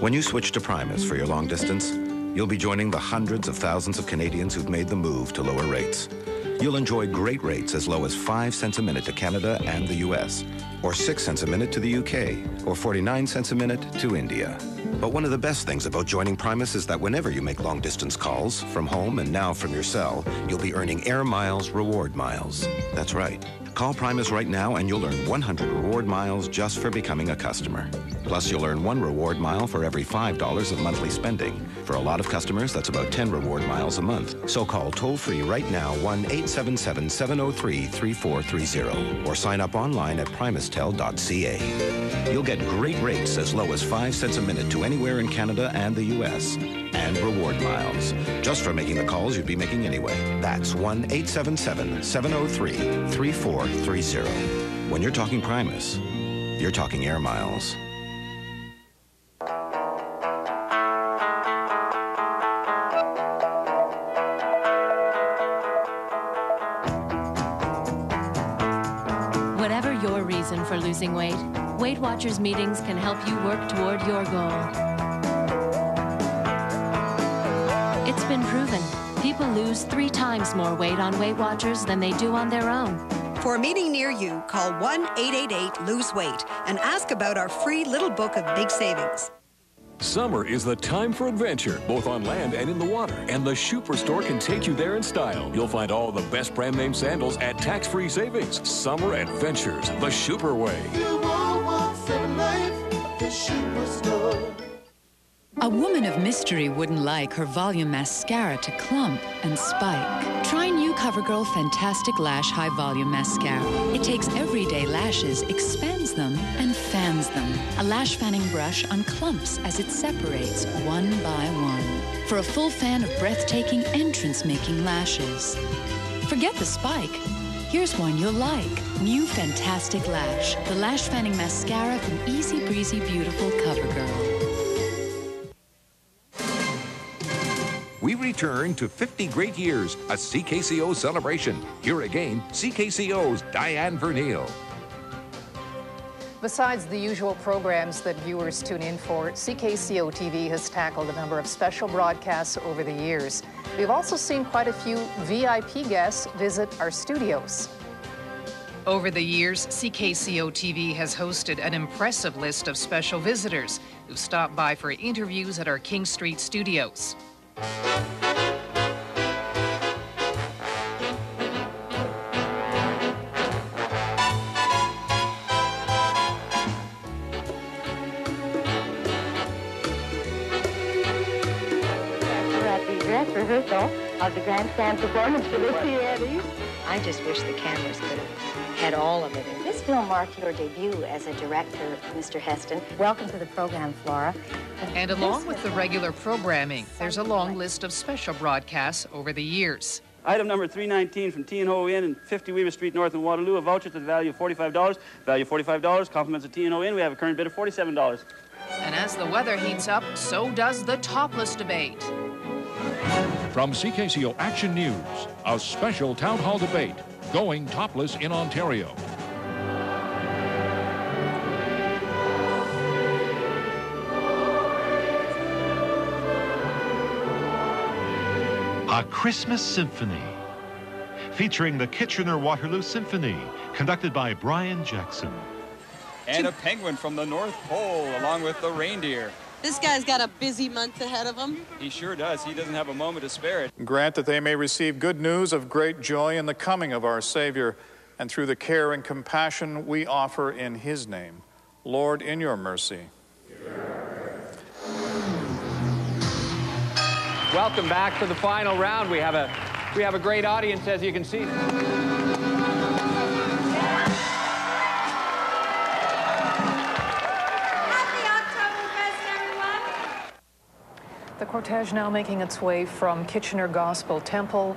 When you switch to Primus for your long distance, you'll be joining the hundreds of thousands of Canadians who've made the move to lower rates. You'll enjoy great rates as low as 5 cents a minute to Canada and the US, or 6 cents a minute to the UK, or 49 cents a minute to India. But one of the best things about joining Primus is that whenever you make long distance calls, from home and now from your cell, you'll be earning Air Miles reward miles. That's right. Call Primus right now and you'll earn 100 reward miles just for becoming a customer. Plus, you'll earn one reward mile for every $5 of monthly spending. For a lot of customers, that's about 10 reward miles a month. So call toll free right now 1 877 703 3430 or sign up online at primustel.ca. You'll get great rates as low as 5 cents a minute to anywhere in Canada and the U.S. and reward miles just for making the calls you'd be making anyway. That's 1 877 703 3430. When you're talking Primus, you're talking air miles. Whatever your reason for losing weight, Weight Watchers meetings can help you work toward your goal. It's been proven people lose three times more weight on Weight Watchers than they do on their own. For a meeting near you, call 1 888 Lose Weight and ask about our free little book of big savings. Summer is the time for adventure, both on land and in the water, and the Superstore can take you there in style. You'll find all the best brand name sandals at tax-free savings. Summer adventures, the Super way. A woman of mystery wouldn't like her volume mascara to clump and spike. Try new CoverGirl Fantastic Lash High Volume Mascara. It takes everyday lashes, expands them, and fans them. A lash fanning brush on clumps as it separates one by one. For a full fan of breathtaking entrance-making lashes. Forget the spike. Here's one you'll like. New Fantastic Lash. The lash fanning mascara from Easy Breezy Beautiful CoverGirl. We return to 50 great years, a CKCO celebration. Here again, CKCO's Daiene Vernile. Besides the usual programs that viewers tune in for, CKCO TV has tackled a number of special broadcasts over the years. We've also seen quite a few VIP guests visit our studios. Over the years, CKCO TV has hosted an impressive list of special visitors who've stopped by for interviews at our King Street studios. Dress rehearsal of the grandstand performance for this year. I just wish the cameras could have had all of it. This film marked your debut as a director, Mr. Heston. Welcome to the program, Flora. And along with the regular programming, there's a long list of special broadcasts over the years. Item number 319 from T and Ho Inn, 50 Weaver Street North in Waterloo. A voucher to the value of $45. Value of $45. Compliments of T and Ho Inn. We have a current bid of $47. And as the weather heats up, so does the topless debate. From CKCO Action News, a special town hall debate going topless in Ontario. A Christmas Symphony, featuring the Kitchener Waterloo Symphony, conducted by Brian Jackson. And a penguin from the North Pole, along with the reindeer. This guy's got a busy month ahead of him. He sure does. He doesn't have a moment to spare it. Grant that they may receive good news of great joy in the coming of our Savior, and through the care and compassion we offer in His name. Lord, in your mercy. Welcome back to the final round. We have a we have a great audience, as you can see. The cortege now making its way from Kitchener Gospel Temple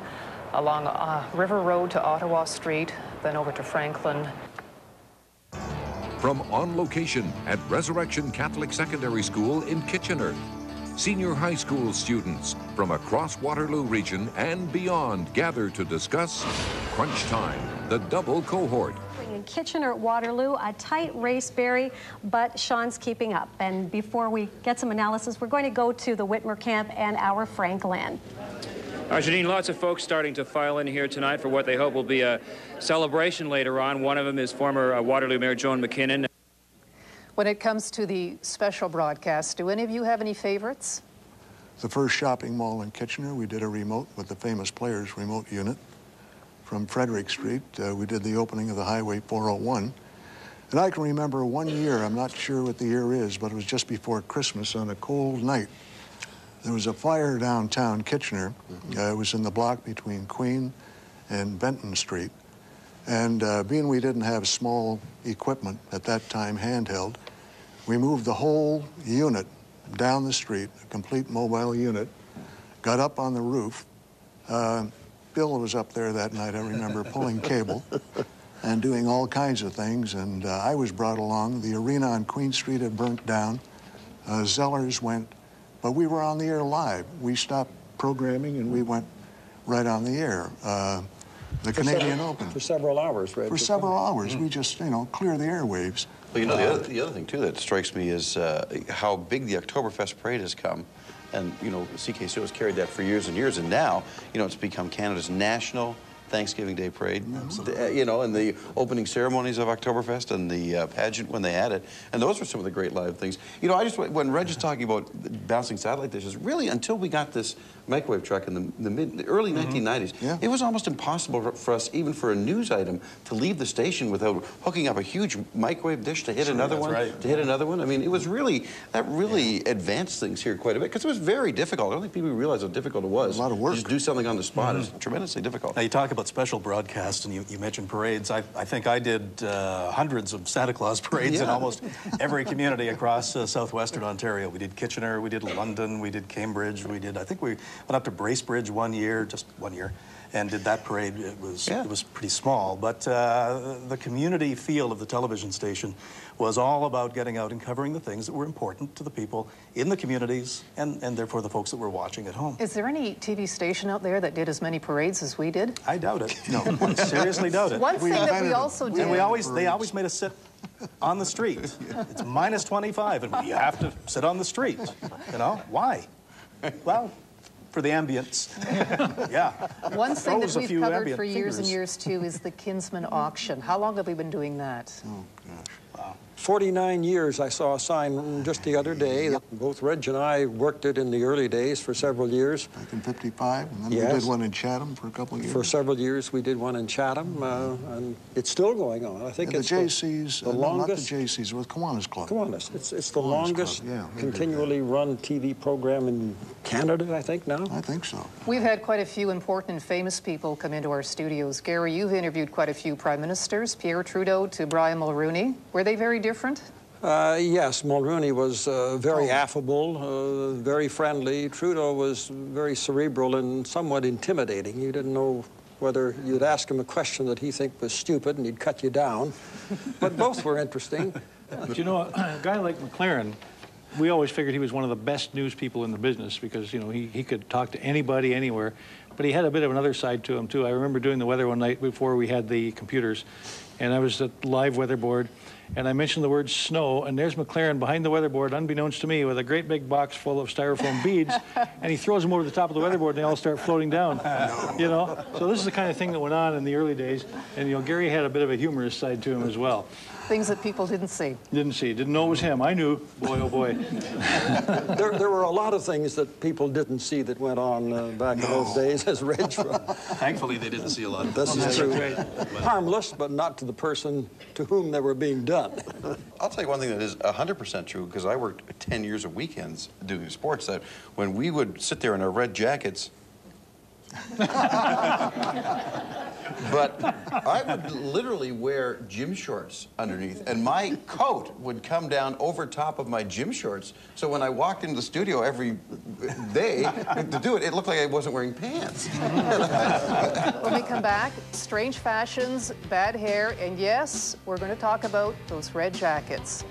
along uh, River Road to Ottawa Street, then over to Franklin. From on location at Resurrection Catholic Secondary School in Kitchener. Senior high school students from across Waterloo region and beyond gather to discuss Crunch Time, the double cohort. In Kitchener, Waterloo, a tight race, Barry, but Sean's keeping up. And before we get some analysis, we're going to go to the Witmer camp and our Franklin. Uh, Janine, lots of folks starting to file in here tonight for what they hope will be a celebration later on. One of them is former uh, Waterloo Mayor Joan McKinnon. When it comes to the special broadcast, do any of you have any favorites? The first shopping mall in Kitchener, we did a remote with the famous players remote unit. From Frederick Street, uh, we did the opening of the Highway 401. And I can remember one year, I'm not sure what the year is, but it was just before Christmas on a cold night. There was a fire downtown Kitchener. Uh, it was in the block between Queen and Benton Street. And uh, being we didn't have small equipment at that time, handheld, we moved the whole unit down the street, a complete mobile unit, got up on the roof. Uh, Bill was up there that night, I remember, pulling cable and doing all kinds of things. And uh, I was brought along. The arena on Queen Street had burnt down. Uh, Zellers went, but we were on the air live. We stopped programming and we went right on the air. Uh, the For Canadian several- Open. For several hours, right? For several hours. We just, you know, clear the airwaves. Well, you know, the other, the other thing, too, that strikes me is uh, how big the Oktoberfest parade has come. And, you know, CKCO has carried that for years and years. And now, you know, it's become Canada's national Thanksgiving Day parade. Uh, You know, and the opening ceremonies of Oktoberfest and the uh, pageant when they had it. And those were some of the great live things. You know, I just, when Reg is talking about bouncing satellite dishes, really, until we got this microwave truck in the, the mid, the early 1990s, it was almost impossible for- us, even for a news item, to leave the station without hooking up a huge microwave dish to hit Sure, another one, right. to hit another one. I mean, it was really, that really advanced things here quite a bit, because it was very difficult. I don't think people realize how difficult it was. A lot of work. Just do something on the spot is tremendously difficult. Now, you talk about special broadcasts, and you, you mentioned parades. I, I think I did uh, hundreds of Santa Claus parades in almost every community across uh, southwestern Ontario. We did Kitchener, we did London, we did Cambridge, we did, I think we went up to Bracebridge one year, just one year. and did that parade. It was it was pretty small, but uh, the community feel of the television station was all about getting out and covering the things that were important to the people in the communities and, and therefore the folks that were watching at home. Is there any TV station out there that did as many parades as we did? I doubt it. No, I seriously doubt it. One thing that we also did. And we always, they always made us sit on the street. It's minus 25, and you have to sit on the street. You know, why? Well, for the ambience. yeah. One thing that we've covered for years and years too is the Kinsman auction. How long have we been doing that? 49 years, I saw a sign just the other day. that Both Reg and I worked it in the early days for several years. Back in 55, and then we did one in Chatham for a couple of years. For several years, we did one in Chatham, uh, and it's still going on. I think Yeah, the it's JCs, the, uh, the no, not the. JCs, it was Kiwanis Club. Kiwanis. It's, it's the Kiwanis longest yeah, continually run TV program in Canada, I think, now. I think so. We've had quite a few important and famous people come into our studios. Gary, you've interviewed quite a few prime ministers, Pierre Trudeau to Brian Mulroney. Were they very different? Uh, yes, Mulroney was uh, very affable, uh, very friendly. Trudeau was very cerebral and somewhat intimidating. You didn't know whether you'd ask him a question that he think was stupid and he'd cut you down. But both were interesting. But you know, a guy like McLaren, we always figured he was one of the best news people in the business because, you know, he, he could talk to anybody, anywhere. But he had a bit of another side to him, too. I remember doing the weather one night before we had the computers, and I was at the live weather board, and I mentioned the word snow, and there's McLaren behind the weatherboard, unbeknownst to me, with a great big box full of styrofoam beads, and he throws them over the top of the weatherboard, and they all start floating down. You know? So this is the kind of thing that went on in the early days, and, you know, Gary had a bit of a humorous side to him as well. Things that people didn't see. Didn't see, didn't know it was him. I knew, boy, oh boy. there, there were a lot of things that people didn't see that went on uh, back in those days, as Reg Thankfully, they didn't see a lot of This is true. Harmless, but not to the person to whom they were being done. I'll tell you one thing that is 100% true, because I worked 10 years of weekends doing sports, that when we would sit there in our red jackets, but I would literally wear gym shorts underneath, and my coat would come down over top of my gym shorts. So when I walked into the studio every day to do it, it looked like I wasn't wearing pants. When we come back, strange fashions, bad hair, and yes, we're going to talk about those red jackets.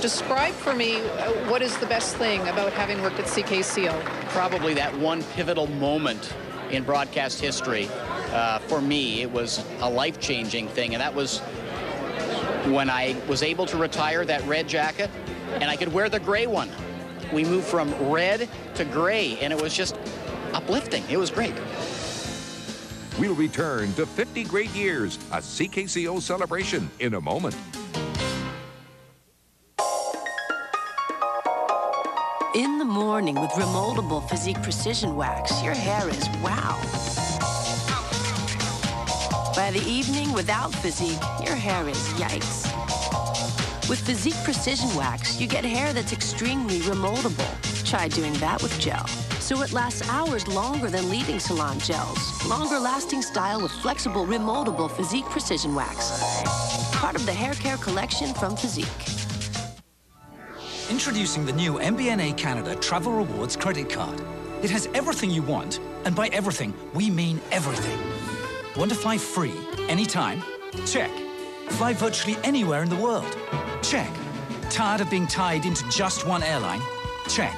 Describe for me uh, what is the best thing about having worked at CKCO. Probably that one pivotal moment in broadcast history. Uh, for me, it was a life-changing thing, and that was when I was able to retire that red jacket, and I could wear the gray one. We moved from red to gray, and it was just uplifting. It was great. We'll return to 50 great years, a CKCO celebration in a moment. In the morning with remoldable Physique Precision Wax, your hair is wow. By the evening without Physique, your hair is yikes. With Physique Precision Wax, you get hair that's extremely remoldable. Try doing that with gel. So it lasts hours longer than leading salon gels. Longer lasting style with flexible, remoldable Physique Precision Wax. Part of the hair care collection from Physique. Introducing the new MBNA Canada Travel Rewards credit card. It has everything you want, and by everything, we mean everything. Want to fly free, anytime? Check. Fly virtually anywhere in the world? Check. Tired of being tied into just one airline? Check.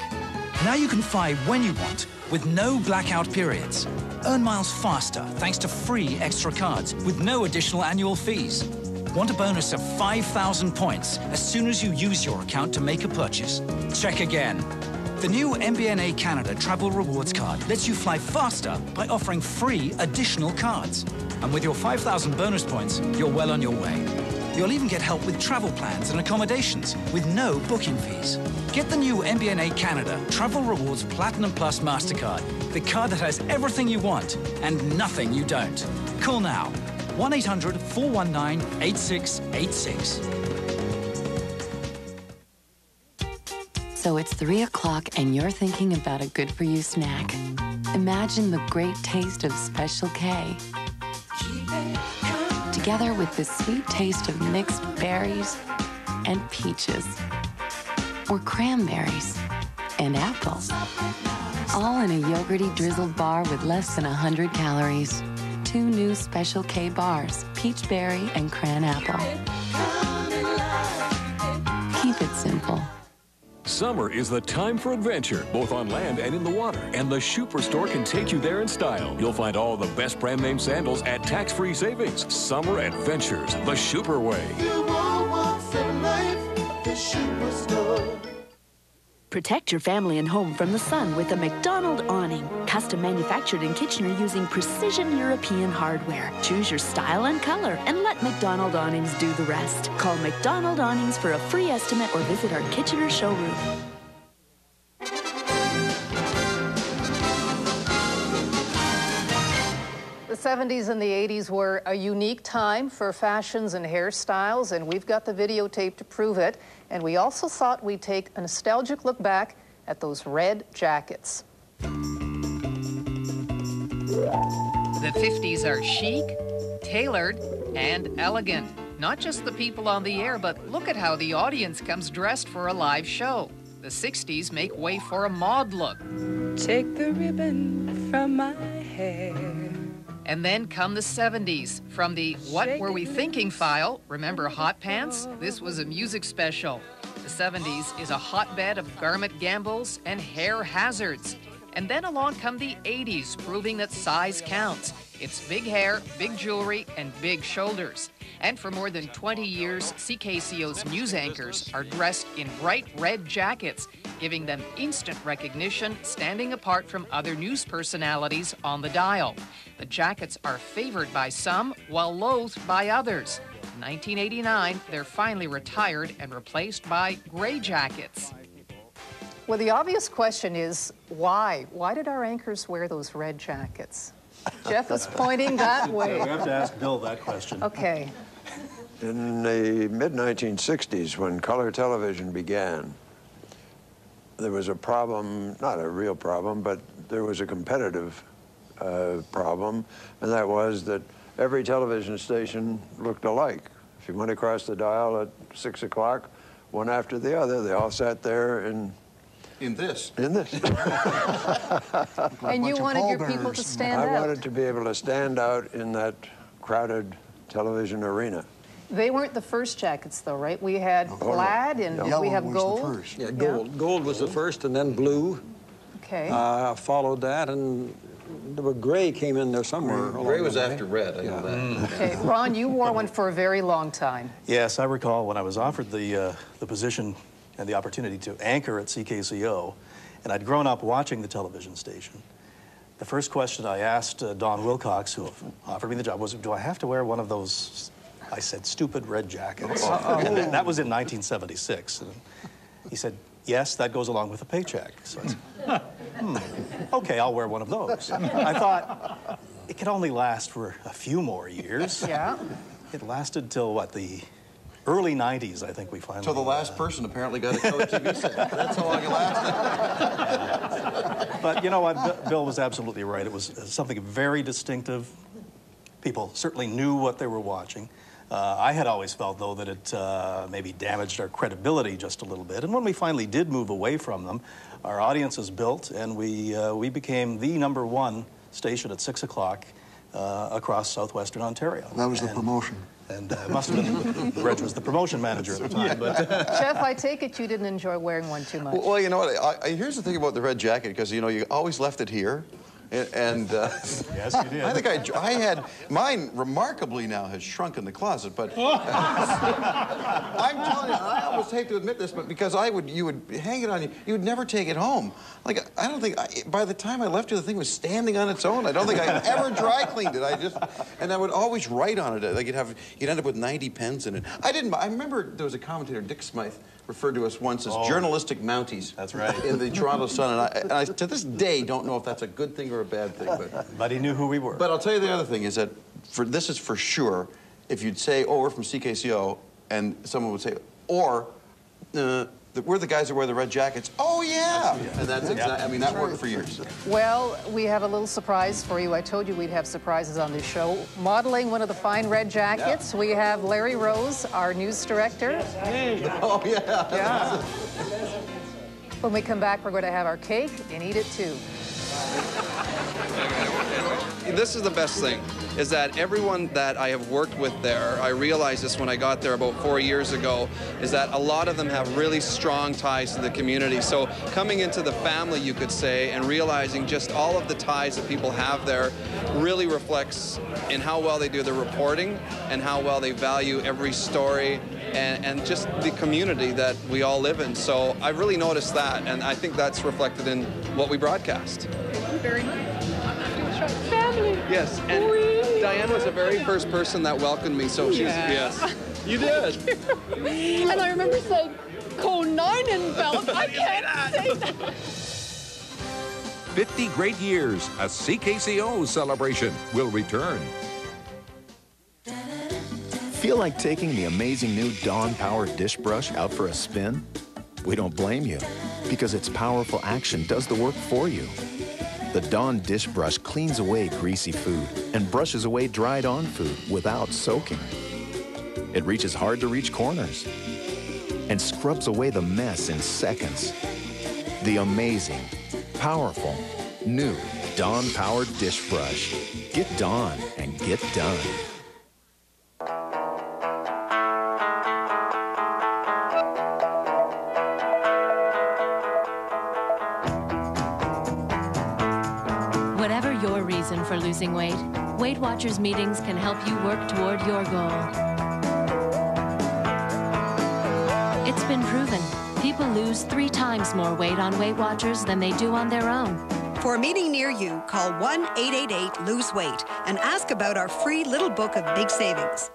Now you can fly when you want, with no blackout periods. Earn miles faster thanks to free extra cards with no additional annual fees. Want a bonus of 5,000 points as soon as you use your account to make a purchase? Check again. The new MBNA Canada Travel Rewards Card lets you fly faster by offering free additional cards. And with your 5,000 bonus points, you're well on your way. You'll even get help with travel plans and accommodations with no booking fees. Get the new MBNA Canada Travel Rewards Platinum Plus MasterCard, the card that has everything you want and nothing you don't. Call now 1 800 419 8686. So it's three o'clock and you're thinking about a good for you snack. Imagine the great taste of Special K. Together with the sweet taste of mixed berries and peaches. Or cranberries and apples. All in a yogurty drizzled bar with less than 100 calories. Two new Special K bars, peach berry and cran apple. Keep it simple. Summer is the time for adventure, both on land and in the water, and the Superstore can take you there in style. You'll find all the best brand name sandals at tax free savings. Summer adventures, the Super way. Protect your family and home from the sun with a McDonald awning. Custom manufactured in Kitchener using precision European hardware. Choose your style and color and let McDonald awnings do the rest. Call McDonald awnings for a free estimate or visit our Kitchener showroom. The 70s and the 80s were a unique time for fashions and hairstyles, and we've got the videotape to prove it. And we also thought we'd take a nostalgic look back at those red jackets. The 50s are chic, tailored, and elegant. Not just the people on the air, but look at how the audience comes dressed for a live show. The 60s make way for a mod look. Take the ribbon from my hair. And then come the 70s. From the What Were We Thinking file, remember Hot Pants? This was a music special. The 70s is a hotbed of garment gambles and hair hazards. And then along come the 80s, proving that size counts. It's big hair, big jewelry, and big shoulders. And for more than 20 years, CKCO's news anchors are dressed in bright red jackets, giving them instant recognition, standing apart from other news personalities on the dial. The jackets are favored by some, while loathed by others. In 1989, they're finally retired and replaced by gray jackets. Well, the obvious question is why? Why did our anchors wear those red jackets? Jeff is pointing that way. We have to ask Bill that question. Okay. In the mid 1960s, when color television began, there was a problem, not a real problem, but there was a competitive uh, problem, and that was that every television station looked alike. If you went across the dial at 6 o'clock, one after the other, they all sat there in In this. in this. And you wanted your people to stand I out. I wanted to be able to stand out in that crowded television arena. They weren't the first jackets, though, right? We had no. plaid and No. we have Yellow was the gold. first. Yeah, gold. Gold was the first, and then blue Okay. uh, followed that, and there were gray came in there somewhere. along Gray was way. after red, I know that. Okay, Ron, you wore one for a very long time. Yes, I recall when I was offered the, uh, the position and the opportunity to anchor at CKCO, and I'd grown up watching the television station. The first question I asked uh, Don Wilcox, who offered me the job, was, do I have to wear one of those, I said, stupid red jackets? And that- that was in 1976. And he said, yes, that goes along with the paycheck. So I said, hmm, okay, I'll wear one of those. I thought, it could only last for a few more years. Yeah. It lasted till what, the early 90s, I think we finally. So the last person apparently got a color TV set. That's how long it lasted. But you know what? Bill was absolutely right. It was uh, something very distinctive. People certainly knew what they were watching. Uh, I had always felt, though, that it uh, maybe damaged our credibility just a little bit. And when we finally did move away from them, our audience audiences built, and we, uh, we became the number one station at 6 o'clock uh, across southwestern Ontario. That was the promotion. And uh, must have been, Reg was the promotion manager at the time. But Jeff, I take it you didn't enjoy wearing one too much. Well, well, you know what? I, I, here's the thing about the red jacket, because you know you always left it here, and, and uh, yes, you did. I think I, I had mine. Remarkably, now has shrunk in the closet, but I'm telling you, I almost hate to admit this, but because I would, you would hang it on you, you would never take it home. Like I don't think I, by the time I left you, the thing was standing on its own. I don't think I ever dry cleaned it. I just, and I would always write on it. Like you'd have, you'd end up with 90 pens in it. I didn't. I remember there was a commentator, Dick Smyth, referred to us once as Oh. journalistic Mounties. That's right. In the Toronto Sun, and I, and I to this day don't know if that's a good thing or a bad thing. But, but he knew who we were. but I'll tell you the other thing is that for this is for sure. If you'd say, "Oh, we're from CKCO," and someone would say, "Or." Uh, the, we're the guys that wear the red jackets. Oh yeah, and that's exactly. I mean, that worked for years. Well, we have a little surprise for you. I told you we'd have surprises on this show. Modeling one of the fine red jackets, we have Larry Rose, our news director. Oh yeah. Yeah. When we come back, we're going to have our cake and eat it too. this is the best thing is that everyone that I have worked with there, I realized this when I got there about four years ago, is that a lot of them have really strong ties to the community. So coming into the family, you could say, and realizing just all of the ties that people have there really reflects in how well they do the reporting and how well they value every story and, and just the community that we all live in. So I've really noticed that, and I think that's reflected in what we broadcast. Thank you very much. Family. Yes, and Daiene was the very first person that welcomed me, so she's Yeah. yes. You did. and I remember saying, code nine envelop. I can't say that. 50 great years, a CKCO celebration will return. Feel like taking the amazing new Dawn Power dish brush out for a spin? We don't blame you, because its powerful action does the work for you. The Dawn dish brush cleans away greasy food and brushes away dried on food without soaking. It reaches hard to reach corners and scrubs away the mess in seconds. The amazing, powerful, new Dawn powered dish brush. Get Dawn and get done. Losing weight, Weight Watchers meetings can help you work toward your goal. It's been proven people lose three times more weight on Weight Watchers than they do on their own. For a meeting near you, call 1 888 Lose Weight and ask about our free little book of big savings.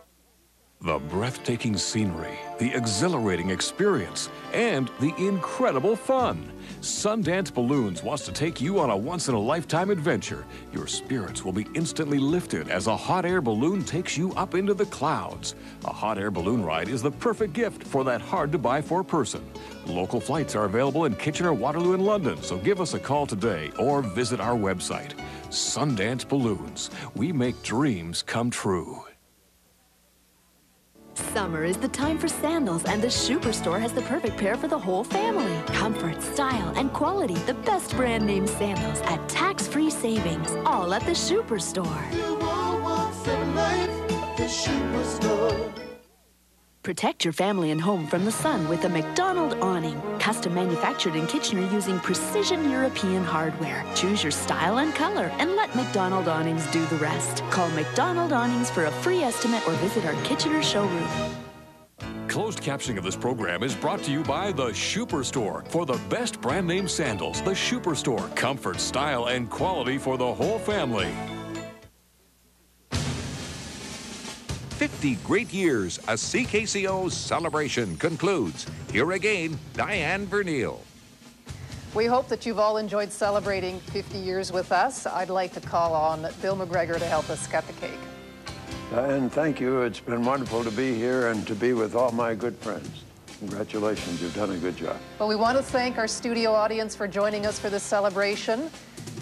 The breathtaking scenery, the exhilarating experience, and the incredible fun. Sundance Balloons wants to take you on a once in a lifetime adventure. Your spirits will be instantly lifted as a hot air balloon takes you up into the clouds. A hot air balloon ride is the perfect gift for that hard to buy for person. Local flights are available in Kitchener, Waterloo, and London, so give us a call today or visit our website. Sundance Balloons. We make dreams come true. Summer is the time for sandals, and the Superstore has the perfect pair for the whole family. Comfort, style, and quality. The best brand name sandals at tax free savings. All at the Superstore. Protect your family and home from the sun with a McDonald awning. Custom manufactured in Kitchener using precision European hardware. Choose your style and color and let McDonald awnings do the rest. Call McDonald awnings for a free estimate or visit our Kitchener showroom. Closed captioning of this program is brought to you by The Superstore. For the best brand name sandals, The Superstore. Comfort, style, and quality for the whole family. 50 great years, a CKCO celebration concludes. Here again, Daiene Vernile. We hope that you've all enjoyed celebrating 50 years with us. I'd like to call on Bill McGregor to help us cut the cake. And thank you. It's been wonderful to be here and to be with all my good friends. Congratulations. You've done a good job. Well, we want to thank our studio audience for joining us for this celebration,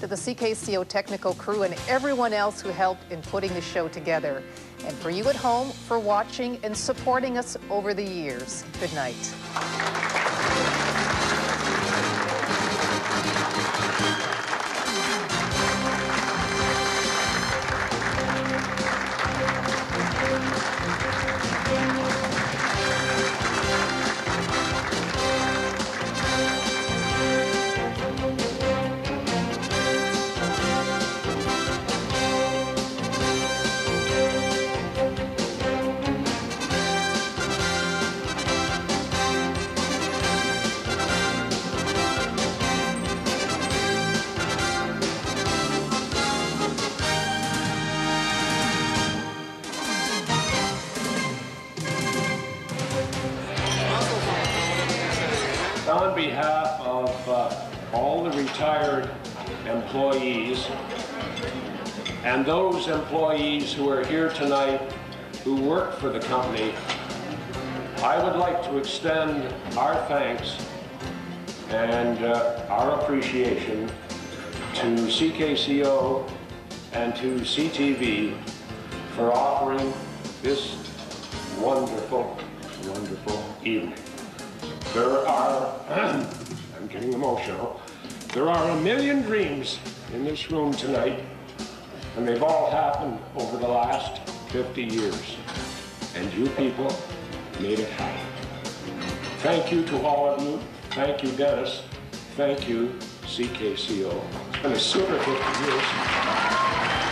to the CKCO technical crew, and everyone else who helped in putting the show together. And for you at home for watching and supporting us over the years. Good night. Uh, all the retired employees and those employees who are here tonight who work for the company, I would like to extend our thanks and uh, our appreciation to CKCO and to CTV for offering this wonderful, wonderful evening. There are, I'm getting emotional, there are a million dreams in this room tonight, and they've all happened over the last 50 years. And you people made it happen. Thank you to all of you. Thank you, Dennis. Thank you, CKCO. It's been a super 50 years.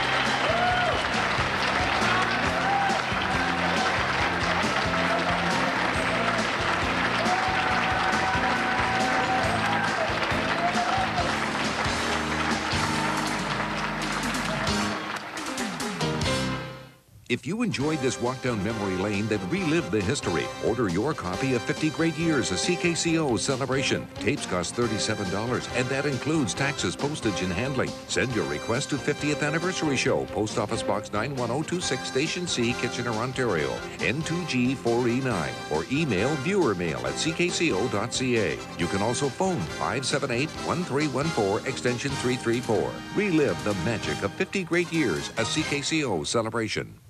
If you enjoyed this walk down memory lane, then relive the history. Order your copy of 50 Great Years, a CKCO celebration. Tapes cost $37, and that includes taxes, postage, and handling. Send your request to 50th Anniversary Show, Post Office Box 91026, Station C, Kitchener, Ontario, N2G4E9, or email viewermail at ckco.ca. You can also phone 578 1314, extension 334. Relive the magic of 50 Great Years, a CKCO celebration.